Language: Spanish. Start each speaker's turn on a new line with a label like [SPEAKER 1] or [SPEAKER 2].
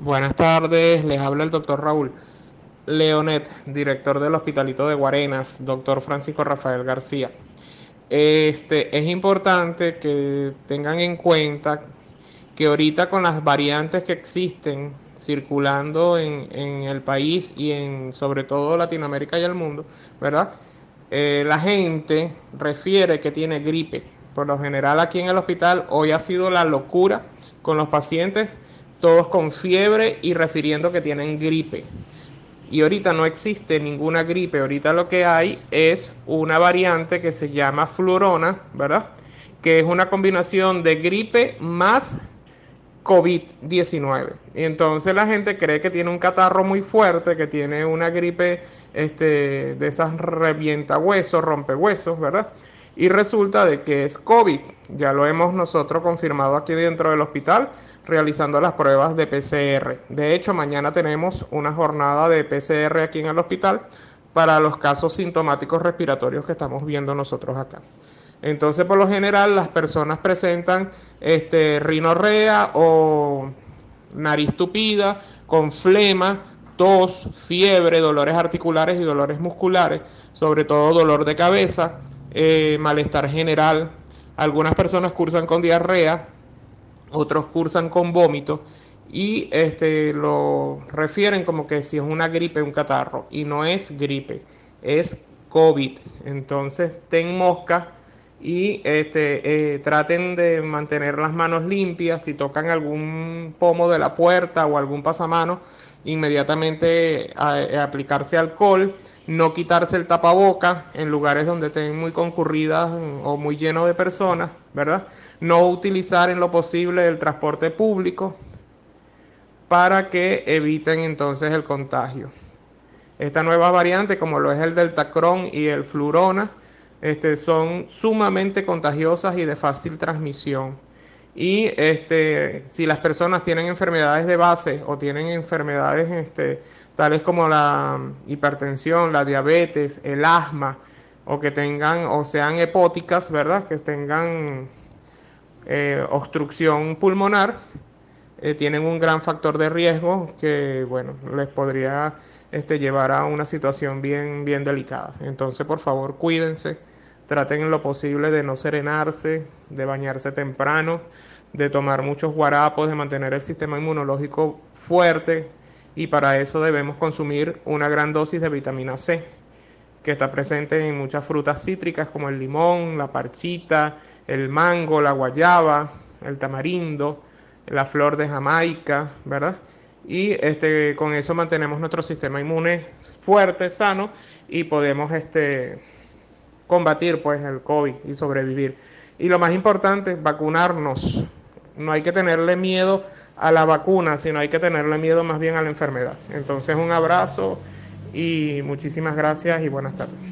[SPEAKER 1] Buenas tardes, les habla el doctor Raúl Leonet, director del Hospitalito de Guarenas, doctor Francisco Rafael García. Este, es importante que tengan en cuenta que ahorita con las variantes que existen circulando en, en el país y en sobre todo Latinoamérica y el mundo, ¿verdad? Eh, la gente refiere que tiene gripe. Por lo general aquí en el hospital hoy ha sido la locura con los pacientes todos con fiebre y refiriendo que tienen gripe. Y ahorita no existe ninguna gripe, ahorita lo que hay es una variante que se llama flurona, ¿verdad? Que es una combinación de gripe más COVID-19. Y entonces la gente cree que tiene un catarro muy fuerte, que tiene una gripe este, de esas revienta huesos, rompe huesos, ¿verdad? Y resulta de que es COVID. Ya lo hemos nosotros confirmado aquí dentro del hospital realizando las pruebas de PCR. De hecho, mañana tenemos una jornada de PCR aquí en el hospital para los casos sintomáticos respiratorios que estamos viendo nosotros acá. Entonces, por lo general, las personas presentan este, rinorrea o nariz tupida, con flema, tos, fiebre, dolores articulares y dolores musculares, sobre todo dolor de cabeza, eh, malestar general. Algunas personas cursan con diarrea, otros cursan con vómito y este, lo refieren como que si es una gripe, un catarro. Y no es gripe, es COVID. Entonces ten mosca y este, eh, traten de mantener las manos limpias. Si tocan algún pomo de la puerta o algún pasamano, inmediatamente aplicarse alcohol no quitarse el tapaboca en lugares donde estén muy concurridas o muy llenos de personas, ¿verdad? No utilizar en lo posible el transporte público para que eviten entonces el contagio. Esta nueva variante, como lo es el deltacron y el flurona, este, son sumamente contagiosas y de fácil transmisión. Y este, si las personas tienen enfermedades de base o tienen enfermedades este, tales como la hipertensión, la diabetes, el asma, o que tengan o sean hepóticas, ¿verdad? Que tengan eh, obstrucción pulmonar, eh, tienen un gran factor de riesgo que, bueno, les podría este, llevar a una situación bien, bien delicada. Entonces, por favor, cuídense Traten en lo posible de no serenarse, de bañarse temprano, de tomar muchos guarapos, de mantener el sistema inmunológico fuerte y para eso debemos consumir una gran dosis de vitamina C, que está presente en muchas frutas cítricas como el limón, la parchita, el mango, la guayaba, el tamarindo, la flor de Jamaica, ¿verdad? Y este, con eso mantenemos nuestro sistema inmune fuerte, sano y podemos este, combatir pues el COVID y sobrevivir. Y lo más importante, vacunarnos. No hay que tenerle miedo a la vacuna, sino hay que tenerle miedo más bien a la enfermedad. Entonces un abrazo y muchísimas gracias y buenas tardes.